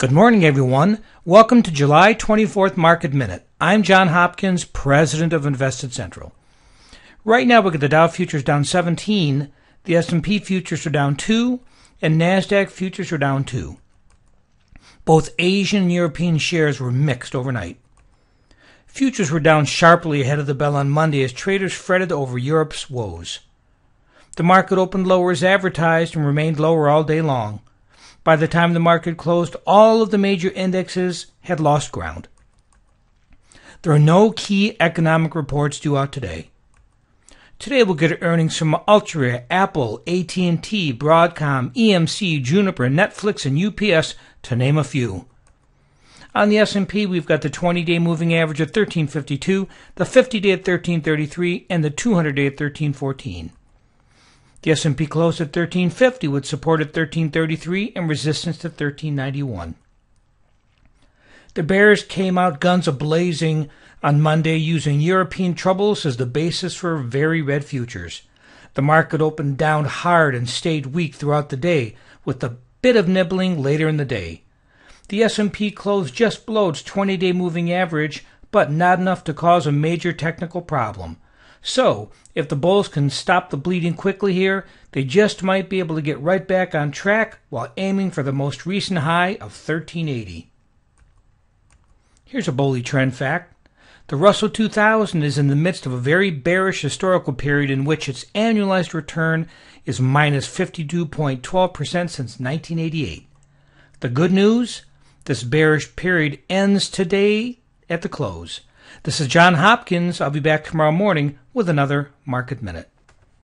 Good morning, everyone. Welcome to July 24th Market Minute. I'm John Hopkins, President of Invested Central. Right now, we got the Dow futures down 17, the S&P futures are down 2, and Nasdaq futures are down 2. Both Asian and European shares were mixed overnight. Futures were down sharply ahead of the bell on Monday as traders fretted over Europe's woes. The market opened lower as advertised and remained lower all day long. By the time the market closed, all of the major indexes had lost ground. There are no key economic reports due out today. Today we'll get earnings from Altria, Apple, AT&T, Broadcom, EMC, Juniper, Netflix, and UPS, to name a few. On the S&P, we've got the 20-day moving average at 1352, the 50-day at 1333, and the 200-day at 1314. The S&P closed at 1350 with support at 1333 and resistance at 1391. The bears came out guns a-blazing on Monday using European troubles as the basis for very red futures. The market opened down hard and stayed weak throughout the day with a bit of nibbling later in the day. The S&P closed just below its 20-day moving average, but not enough to cause a major technical problem. So, if the Bulls can stop the bleeding quickly here, they just might be able to get right back on track while aiming for the most recent high of 1380. Here's a bully trend fact. The Russell 2000 is in the midst of a very bearish historical period in which its annualized return is minus 52.12% since 1988. The good news? This bearish period ends today at the close. This is John Hopkins. I'll be back tomorrow morning with another Market Minute.